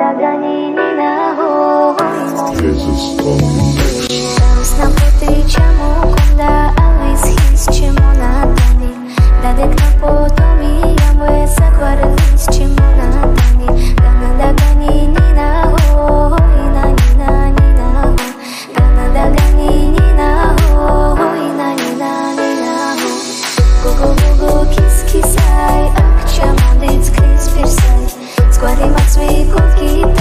доганяй на голову. Знамити чому, куда алис чому надані, дадик на потомі, я ми закварились чому надані, дана доганяй ні на голову, і на ні на ні на го, дана доганяй ні на голову, і на ні на ні на го, го-го-го-го, кіс मेरे को